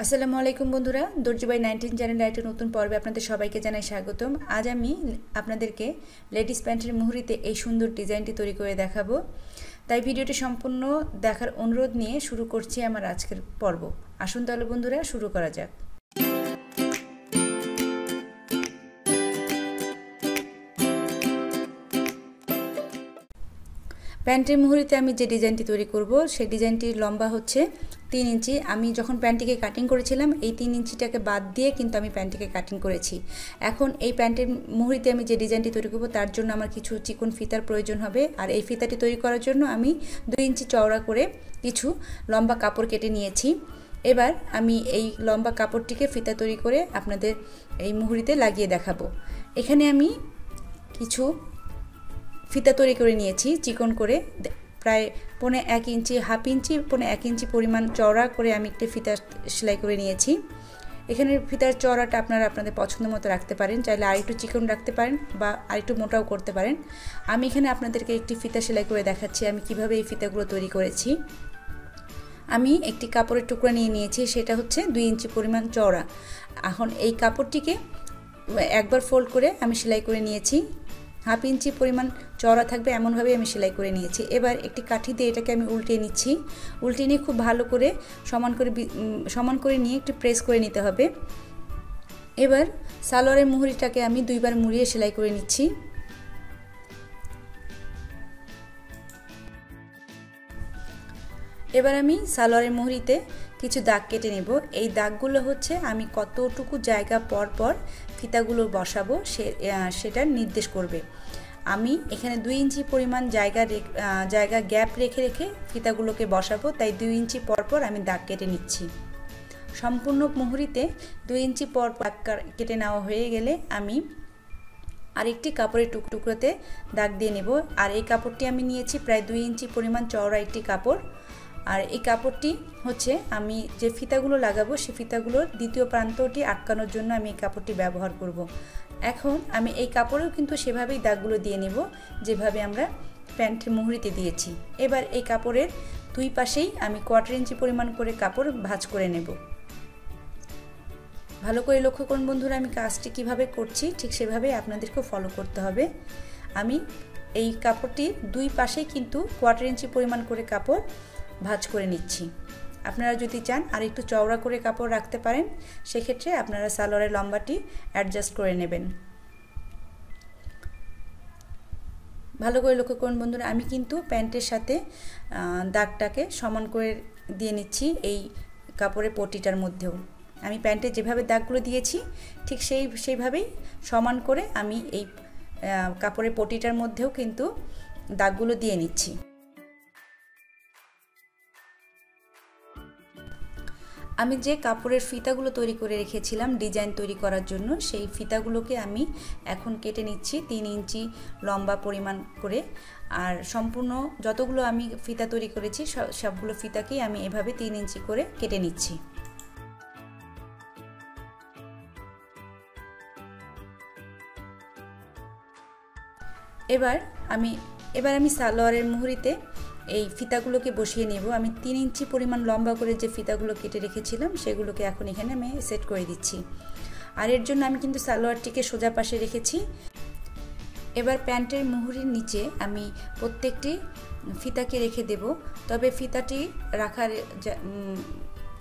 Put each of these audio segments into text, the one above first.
আসসালামু আলাইকুম বন্ধুরা দর্জিবাই নাইনটিন চ্যানেলে একটা নতুন পর্বে আপনাদের সবাইকে জানাই স্বাগতম। আজ আমি আপনাদেরকে লেডিস প্যান্টের মুহুরিতে এই সুন্দর ডিজাইনটি তৈরি করে দেখাবো। তাই ভিডিওটি সম্পূর্ণ দেখার অনুরোধ নিয়ে শুরু করছি আমার আজকের পর্ব। আসুন তাহলে বন্ধুরা, শুরু করা যাক। প্যান্টের মুহুরিতে আমি যে ডিজাইনটি তৈরি করব, সেই ডিজাইনটির লম্বা হচ্ছে তিন ইঞ্চি। আমি যখন প্যান্টটিকে কাটিং করেছিলাম, এই তিন ইঞ্চিটাকে বাদ দিয়ে কিন্তু আমি প্যান্টটিকে কাটিং করেছি। এখন এই প্যান্টের মুহুরিতে আমি যে ডিজাইনটি তৈরি করব, তার জন্য আমার কিছু চিকন ফিতার প্রয়োজন হবে। আর এই ফিতাটি তৈরি করার জন্য আমি দুই ইঞ্চি চওড়া করে কিছু লম্বা কাপড় কেটে নিয়েছি। এবার আমি এই লম্বা কাপড়টিকে ফিতা তৈরি করে আপনাদের এই মুহুরিতে লাগিয়ে দেখাবো। এখানে আমি কিছু ফিতা তৈরি করে নিয়েছি, চিকন করে। প্রায় পনে এক ইঞ্চি, হাফ ইঞ্চি, পনে এক ইঞ্চি পরিমাণ চওড়া করে আমি একটি ফিতা সেলাই করে নিয়েছি। এখানে ফিতার চওড়াটা আপনারা আপনাদের পছন্দ মতো রাখতে পারেন, চাইলে আরেকটু চিকন রাখতে পারেন বা আরেকটু মোটাও করতে পারেন। আমি এখানে আপনাদেরকে একটি ফিতা সেলাই করে দেখাচ্ছি, আমি কীভাবে এই ফিতাগুলো তৈরি করেছি। আমি একটি কাপড়ের টুকরা নিয়ে নিয়েছি, সেটা হচ্ছে দুই ইঞ্চি পরিমাণ চওড়া। এখন এই কাপড়টিকে একবার ফোল্ড করে আমি সেলাই করে নিয়েছি। হাফ ইঞ্চি পরিমাণ চড়া থাকবে এমনভাবে আমি সেলাই করে নিয়েছি। এবার একটি কাঠি দিয়ে এটাকে আমি উল্টে নিচ্ছি। উল্টে নিয়ে খুব ভালো করে সমান করে সমান করে নিয়ে একটু প্রেস করে নিতে হবে। এবার সালোয়ারের মুহুরিটাকে আমি দুইবার মুড়িয়ে সেলাই করে নিচ্ছি। এবার আমি সালোয়ারের মুহুরিতে কিছু দাগ কেটে নেব। এই দাগগুলো হচ্ছে আমি কতটুকু জায়গা পর পর ফিতাগুলো বসাবো সে সেটা নির্দেশ করবে। আমি এখানে দুই ইঞ্চি পরিমাণ জায়গা জায়গা গ্যাপ রেখে রেখে ফিতাগুলোকে বসাবো, তাই দুই ইঞ্চি পর পর আমি দাগ কেটে নিচ্ছি। সম্পূর্ণ মুহুরিতে দুই ইঞ্চি পর কেটে নেওয়া হয়ে গেলে আমি আরেকটি কাপড়ের টুকটুকরোতে দাগ দিয়ে নেব। আর এই কাপড়টি আমি নিয়েছি প্রায় দুই ইঞ্চি পরিমাণ চওড়া একটি কাপড়। আর এই কাপড়টি হচ্ছে আমি যে ফিতাগুলো লাগাবো সেই ফিতাগুলোর দ্বিতীয় প্রান্তটি আটকানোর জন্য আমি এই কাপড়টি ব্যবহার করব। এখন আমি এই কাপড়েও কিন্তু সেভাবেই দাগগুলো দিয়ে নেব, যেভাবে আমরা প্যান্টের মুহুরিতে দিয়েছি। এবার এই কাপড়ের দুই পাশেই আমি কোয়ার্টার ইঞ্চি পরিমাণ করে কাপড় ভাজ করে নেব। ভালো করে লক্ষ্য করুন বন্ধুরা, আমি কাজটি কীভাবে করছি, ঠিক সেভাবেই আপনাদেরকেও ফলো করতে হবে। আমি এই কাপড়টি দুই পাশেই কিন্তু কোয়ার্টার ইঞ্চি পরিমাণ করে কাপড় ভাজ করে নিচ্ছি। আপনারা যদি চান আর একটু চওড়া করে কাপড় রাখতে পারেন, সেক্ষেত্রে আপনারা সালোয়ারের লম্বাটি অ্যাডজাস্ট করে নেবেন। ভালো করে লক্ষ্য করুন বন্ধুরা, আমি কিন্তু প্যান্টের সাথে দাগটাকে সমান করে দিয়ে নিচ্ছি এই কাপড়ের পটিটার মধ্যেও। আমি প্যান্টে যেভাবে দাগগুলো দিয়েছি, ঠিক সেই, সেইভাবেই সমান করে আমি এই কাপড়ের পটিটার মধ্যেও কিন্তু দাগগুলো দিয়ে নিচ্ছি। আমি যে কাপড়ের ফিতাগুলো তৈরি করে রেখেছিলাম, ডিজাইন তৈরি করার জন্য, সেই ফিতাগুলোকে আমি এখন কেটে নিচ্ছি তিন ইঞ্চি লম্বা পরিমাণ করে। আর সম্পূর্ণ যতগুলো আমি ফিতা তৈরি করেছি সবগুলো ফিতাকেই আমি এভাবে তিন ইঞ্চি করে কেটে নিচ্ছি। এবার আমি এবার আমি সালোয়ারের মুহুরিতে এই ফিতাগুলোকে বসিয়ে নেব। আমি তিন ইঞ্চি পরিমাণ লম্বা করে যে ফিতাগুলো কেটে রেখেছিলাম, সেগুলোকে এখন এখানে আমি সেট করে দিচ্ছি। আর এর জন্য আমি কিন্তু সালোয়ারটিকে সোজা পাশে রেখেছি। এবার প্যান্টের মুহুরির নিচে আমি প্রত্যেকটি ফিতাকে রেখে দেব। তবে ফিতাটি রাখার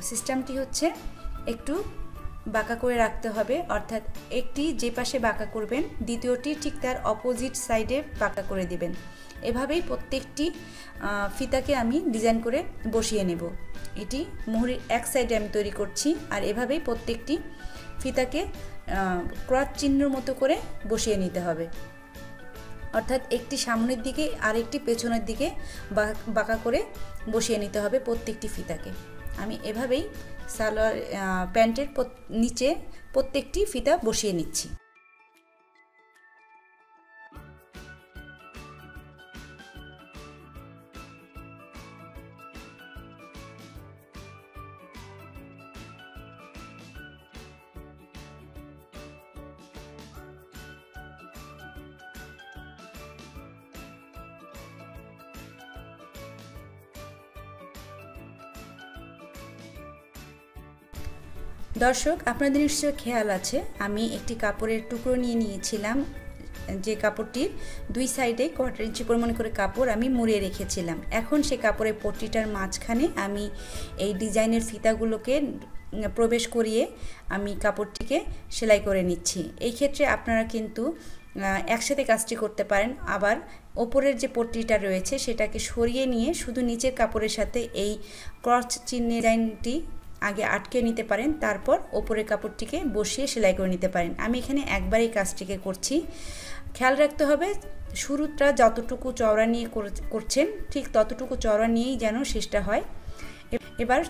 সিস্টেমটি হচ্ছে একটু বাঁকা করে রাখতে হবে। অর্থাৎ একটি যে পাশে বাঁকা করবেন, দ্বিতীয়টি ঠিক তার অপোজিট সাইডে বাঁকা করে দেবেন। এভাবেই প্রত্যেকটি ফিতাকে আমি ডিজাইন করে বসিয়ে নেব। এটি মুহুরির এক সাইডে আমি তৈরি করছি আর এভাবেই প্রত্যেকটি ফিতাকে ক্রস চিহ্নর মতো করে বসিয়ে নিতে হবে। অর্থাৎ একটি সামনের দিকে আর একটি পেছনের দিকে বাঁকা করে বসিয়ে নিতে হবে প্রত্যেকটি ফিতাকে। আমি এভাবেই সালোয়ার প্যান্টের নিচে প্রত্যেকটি ফিতা বসিয়ে নিচ্ছি। দর্শক, আপনাদের নিশ্চয় খেয়াল আছে, আমি একটি কাপড়ের টুকরো নিয়ে নিয়েছিলাম। যে কাপড়টির দুই সাইডে কোয়ার্টার ইঞ্চি পরিমাণ করে কাপড় আমি মুড়িয়ে রেখেছিলাম। এখন সে কাপড়ের পট্টিটার মাঝখানে আমি এই ডিজাইনের ফিতাগুলোকে প্রবেশ করিয়ে আমি কাপড়টিকে সেলাই করে নিচ্ছি। এই ক্ষেত্রে আপনারা কিন্তু একসাথে কাজটি করতে পারেন। আবার ওপরের যে পট্টিটা রয়েছে, সেটাকে সরিয়ে নিয়ে শুধু নিচের কাপড়ের সাথে এই ক্রস চিহ্ন ডিজাইনটি আগে আটকে নিতে পারেন, তারপর ওপরের কাপড়টিকে বসিয়ে সেলাই করে নিতে পারেন। আমি এখানে একবারই কাজটিকে করছি। খেয়াল রাখতে হবে, শুরুটা যতটুকু চওড়া নিয়ে করছেন, ঠিক ততটুকু চওড়া নিয়েই যেন শেষটা হয়। এবার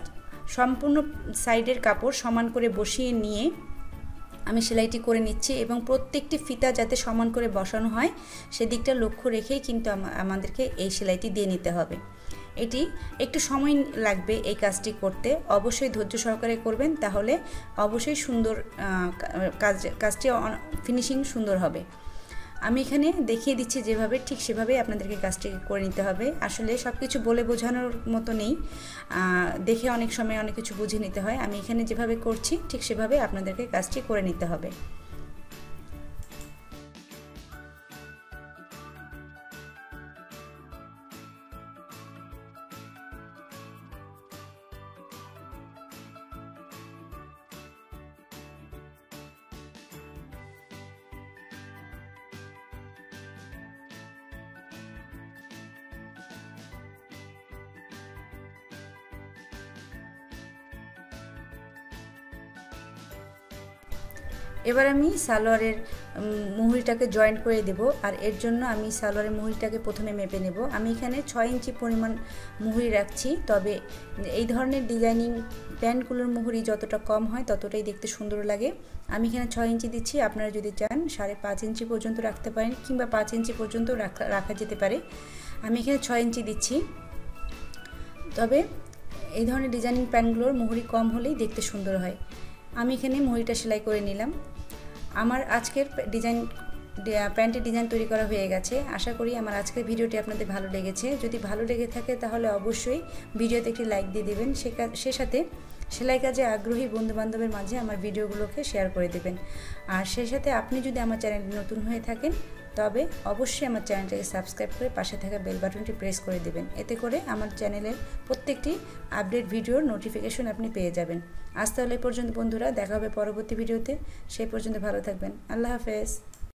সম্পূর্ণ সাইডের কাপড় সমান করে বসিয়ে নিয়ে আমি সেলাইটি করে নিচ্ছি এবং প্রত্যেকটি ফিতা যাতে সমান করে বসানো হয়, সেদিকটা লক্ষ্য রেখেই কিন্তু আমাদেরকে এই সেলাইটি দিয়ে নিতে হবে। এটি একটু সময় লাগবে এই কাজটি করতে। অবশ্যই ধৈর্য সহকারে করবেন, তাহলে অবশ্যই সুন্দর কাজ, কাজটি ফিনিশিং সুন্দর হবে। আমি এখানে দেখিয়ে দিচ্ছি যেভাবে, ঠিক সেভাবেই আপনাদেরকে কাজটি করে নিতে হবে। আসলে সব কিছু বলে বোঝানোর মতো নেই। দেখে অনেক সময় অনেক কিছু বুঝে নিতে হয়। আমি এখানে যেভাবে করছি, ঠিক সেভাবে আপনাদেরকে কাজটি করে নিতে হবে। এবার আমি সালোয়ারের মুহুরিটাকে জয়েন্ট করে দেব আর এর জন্য আমি সালোয়ারের মুহুরিটাকে প্রথমে মেপে নেব। আমি এখানে ছয় ইঞ্চি পরিমাণ মুহুরি রাখছি, তবে এই ধরনের ডিজাইনিং প্যান্টগুলোর মুহুরি যতটা কম হয় ততটাই দেখতে সুন্দর লাগে। আমি এখানে ছয় ইঞ্চি দিচ্ছি, আপনারা যদি চান সাড়ে পাঁচ ইঞ্চি পর্যন্ত রাখতে পারেন কিংবা পাঁচ ইঞ্চি পর্যন্ত রাখা রাখা যেতে পারে। আমি এখানে ছয় ইঞ্চি দিচ্ছি। তবে এই ধরনের ডিজাইনিং প্যান্টগুলোর মুহুরি কম হলেই দেখতে সুন্দর হয়। আমি এখানে মুহুরিটা সেলাই করে নিলাম। আমার আজকের ডিজাইন প্যান্টের ডিজাইন তৈরি করা হয়ে গেছে। আশা করি আমার আজকের ভিডিওটি আপনাদের ভালো লেগেছে। যদি ভালো লেগে থাকে তাহলে অবশ্যই ভিডিওতে একটি লাইক দিয়ে দেবেন। সে সাথে সেলাই কাজে আগ্রহী বন্ধুবান্ধবের মাঝে আমার ভিডিওগুলোকে শেয়ার করে দেবেন। আর সেই সাথে আপনি যদি আমার চ্যানেলটি নতুন হয়ে থাকেন তবে অবশ্যই আমার চ্যানেলটাকে সাবস্ক্রাইব করে পাশে থাকা বেল বাটনটি প্রেস করে দেবেন। এতে করে আমার চ্যানেলের প্রত্যেকটি আপডেট ভিডিওর নোটিফিকেশন আপনি পেয়ে যাবেন। আজ তাহলে পর্যন্ত বন্ধুরা, দেখা হবে পরবর্তী ভিডিওতে সেই পর্যন্ত ভালো থাকবেন। আল্লাহ হাফেজ।